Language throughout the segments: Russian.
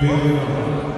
Pereira.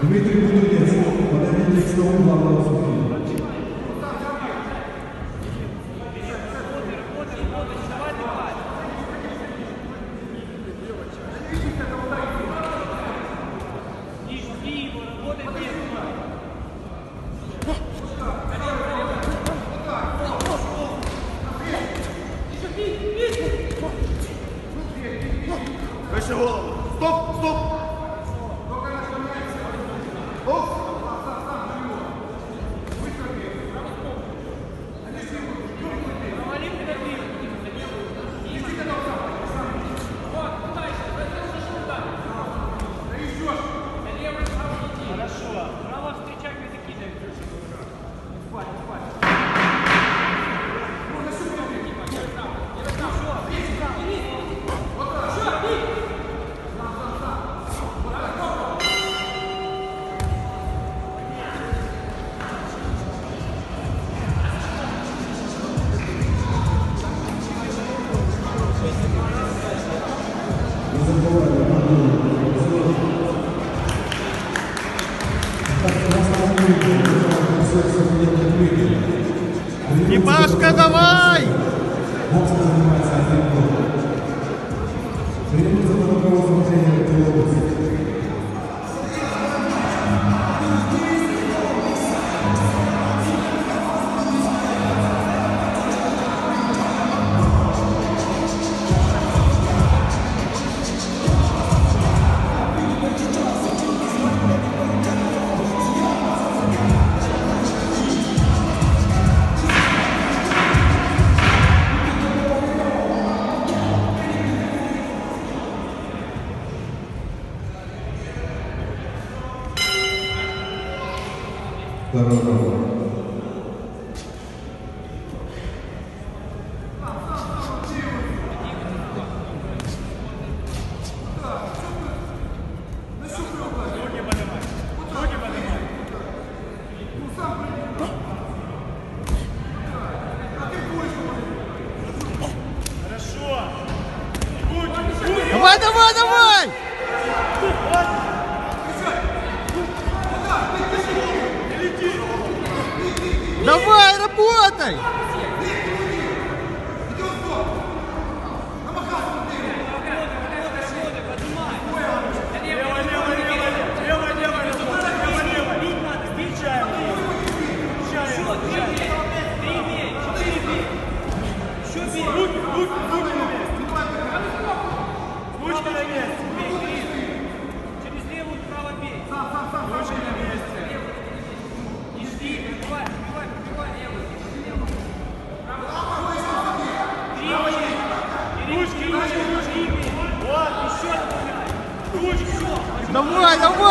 Дмитрий Кузнец, подойдите к столу главного судьи. Ебашка, давай! Бокс занимается da Nova Давай! Ручки на месте! đúng rồi đúng rồi